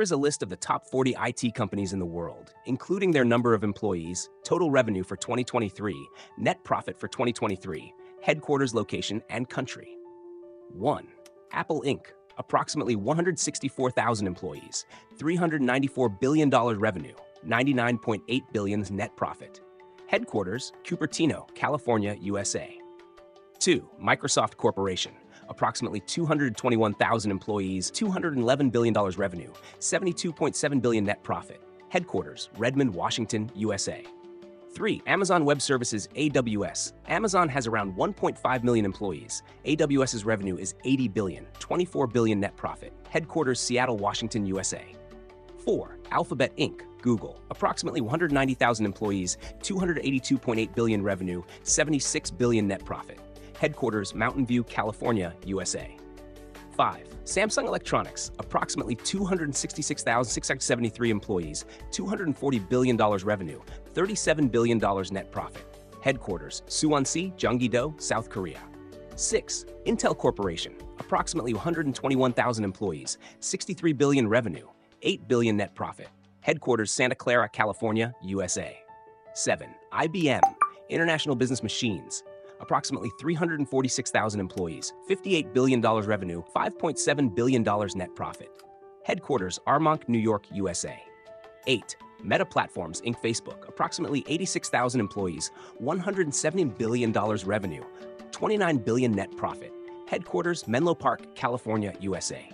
Here is a list of the top 40 IT companies in the world, including their number of employees, total revenue for 2023, net profit for 2023, headquarters location, and country. 1. Apple Inc., approximately 164,000 employees, $394 billion revenue, 99.8 billion net profit. Headquarters, Cupertino, California, USA. 2. Microsoft Corporation, approximately 221,000 employees, $211 billion revenue, 72.7 billion net profit. Headquarters, Redmond, Washington, USA. 3. Amazon Web Services AWS. Amazon has around 1.5 million employees. AWS's revenue is 80 billion, 24 billion net profit. Headquarters Seattle, Washington, USA. 4. Alphabet Inc. Google. Approximately 190,000 employees, 282.8 billion revenue, 76 billion net profit. Headquarters Mountain View, California, USA. 5. Samsung Electronics, approximately 266,673 employees, $240 billion revenue, $37 billion net profit. Headquarters Suwon-si, Gyeonggi-do, South Korea. 6. Intel Corporation, approximately 121,000 employees, 63 billion revenue, 8 billion net profit. Headquarters Santa Clara, California, USA. 7. IBM, International Business Machines, approximately 346,000 employees, $58 billion revenue, $5.7 billion net profit. Headquarters Armonk, New York, USA. 8. Meta Platforms Inc. Facebook, approximately 86,000 employees, $170 billion revenue, 29 billion net profit. Headquarters Menlo Park, California, USA.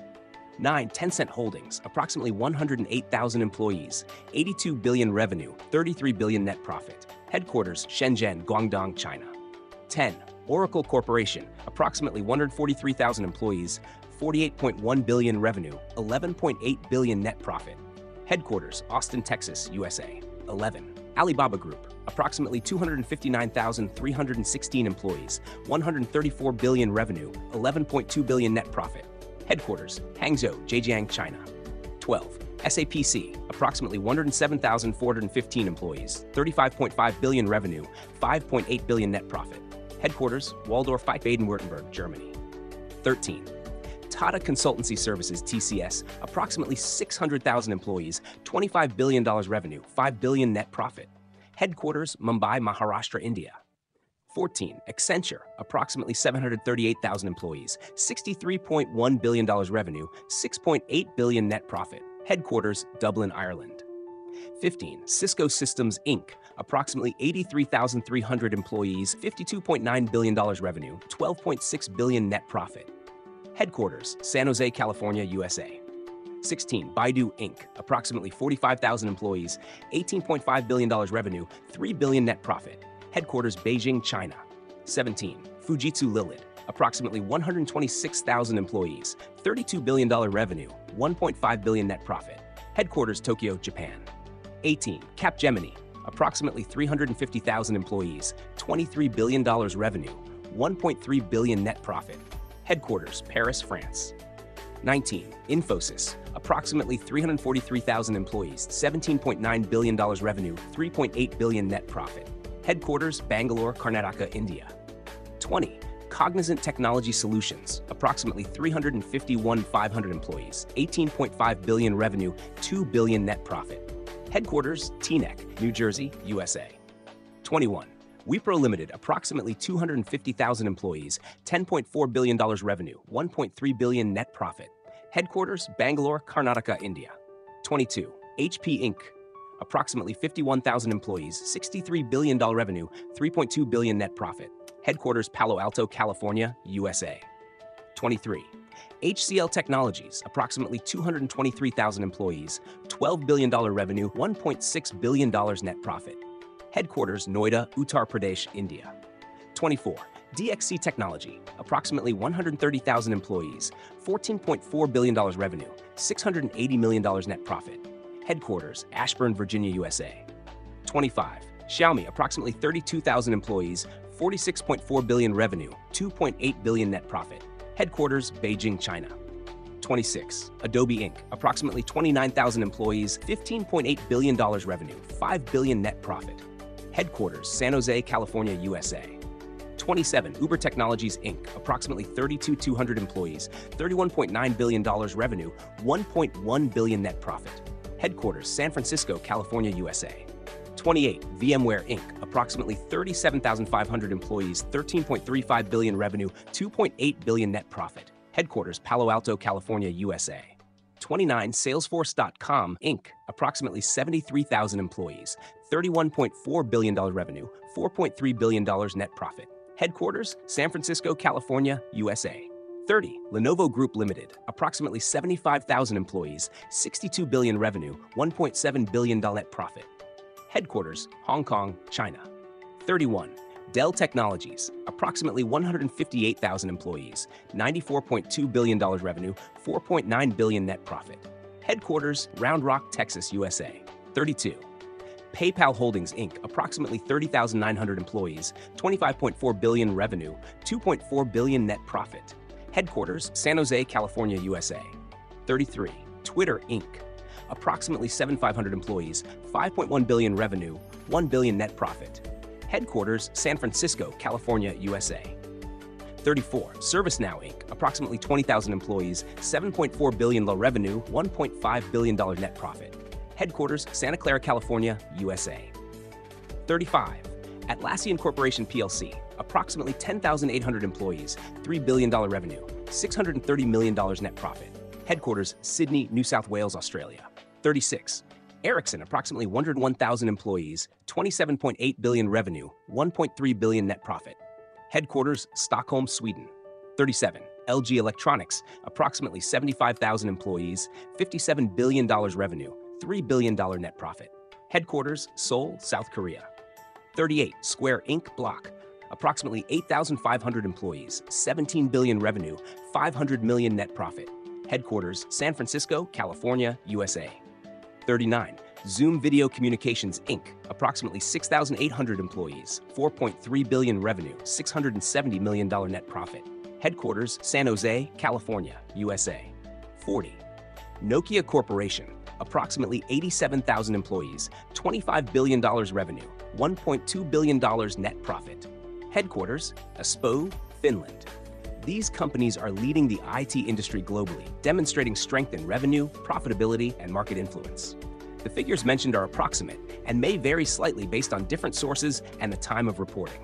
9. Tencent Holdings, approximately 108,000 employees, 82 billion revenue, 33 billion net profit. Headquarters Shenzhen, Guangdong, China. 10. Oracle Corporation, approximately 143,000 employees, 48.1 billion revenue, 11.8 billion net profit. Headquarters Austin, Texas, USA. 11. Alibaba Group, approximately 259,316 employees, 134 billion revenue, 11.2 billion net profit. Headquarters Hangzhou, Zhejiang, China. 12. SAP SE, approximately 107,415 employees, 35.5 billion revenue, 5.8 billion net profit. Headquarters, Walldorf Baden-Württemberg, Germany. 13. Tata Consultancy Services, TCS, approximately 600,000 employees, $25 billion revenue, 5 billion net profit. Headquarters, Mumbai, Maharashtra, India. 14. Accenture, approximately 738,000 employees, $63.1 billion revenue, 6.8 billion net profit. Headquarters, Dublin, Ireland. 15. Cisco Systems Inc., approximately 83,300 employees, $52.9 billion revenue, 12.6 billion net profit. Headquarters, San Jose, California, USA. 16. Baidu Inc., approximately 45,000 employees, $18.5 billion revenue, 3 billion net profit. Headquarters, Beijing, China. 17. Fujitsu Limited, approximately 126,000 employees, $32 billion revenue, 1.5 billion net profit. Headquarters, Tokyo, Japan. 18. Capgemini, approximately 350,000 employees, $23 billion revenue, 1.3 billion net profit. Headquarters, Paris, France. 19. Infosys, approximately 343,000 employees, $17.9 billion revenue, 3.8 billion net profit. Headquarters, Bangalore, Karnataka, India. 20. Cognizant Technology Solutions, approximately 351,500 employees, 18.5 billion revenue, 2 billion net profit. Headquarters, Teaneck, New Jersey, USA. 21. Wipro Limited, approximately 250,000 employees, $10.4 billion revenue, 1.3 billion net profit. Headquarters, Bangalore, Karnataka, India. 22. HP Inc., approximately 51,000 employees, $63 billion revenue, 3.2 billion net profit. Headquarters, Palo Alto, California, USA. 23. HCL Technologies, approximately 223,000 employees, $12 billion revenue, $1.6 billion net profit. Headquarters, Noida, Uttar Pradesh, India. 24. DXC Technology, approximately 130,000 employees, $14.4 billion revenue, $680 million net profit. Headquarters, Ashburn, Virginia, USA. 25. Xiaomi, approximately 32,000 employees, 46.4 billion revenue, 2.8 billion net profit. Headquarters, Beijing, China. 26. Adobe Inc., approximately 29,000 employees, $15.8 billion revenue, 5 billion net profit. Headquarters, San Jose, California, USA. 27. Uber Technologies Inc., approximately 32,200 employees, $31.9 billion revenue, 1.1 billion net profit. Headquarters, San Francisco, California, USA. 28. VMware Inc., approximately 37,500 employees, 13.35 billion revenue, 2.8 billion net profit. Headquarters, Palo Alto, California, USA. 29. Salesforce.com Inc., approximately 73,000 employees, $31.4 billion revenue, $4.3 billion net profit. Headquarters, San Francisco, California, USA. 30. Lenovo Group Limited, approximately 75,000 employees, 62 billion revenue, 1.7 billion net profit. Headquarters, Hong Kong, China. 31. Dell Technologies, approximately 158,000 employees, $94.2 billion revenue, 4.9 billion net profit. Headquarters, Round Rock, Texas, USA. 32. PayPal Holdings Inc., approximately 30,900 employees, 25.4 billion revenue, 2.4 billion net profit. Headquarters, San Jose, California, USA. 33. Twitter Inc., approximately 7,500 employees, 5.1 billion revenue, 1 billion net profit. Headquarters, San Francisco, California, USA. 34. ServiceNow Inc., approximately 20,000 employees, 7.4 billion low revenue, 1.5 billion dollar net profit. Headquarters, Santa Clara, California, USA. 35. Atlassian Corporation plc, approximately 10,800 employees, $3 billion revenue, $630 million net profit. Headquarters, Sydney, New South Wales, Australia. 36. Ericsson, approximately 101,000 employees, 27.8 billion revenue, 1.3 billion net profit. Headquarters, Stockholm, Sweden. 37. LG Electronics, approximately 75,000 employees, $57 billion revenue, $3 billion net profit. Headquarters, Seoul, South Korea. 38. Square Inc. Block, approximately 8,500 employees, 17 billion revenue, 500 million net profit. Headquarters, San Francisco, California, USA. 39. Zoom Video Communications Inc., approximately 6,800 employees, 4.3 billion revenue, $670 million net profit. Headquarters, San Jose, California, USA. 40. Nokia Corporation, approximately 87,000 employees, $25 billion revenue, $1.2 billion net profit. Headquarters, Espoo, Finland. These companies are leading the IT industry globally, demonstrating strength in revenue, profitability, and market influence. The figures mentioned are approximate and may vary slightly based on different sources and the time of reporting.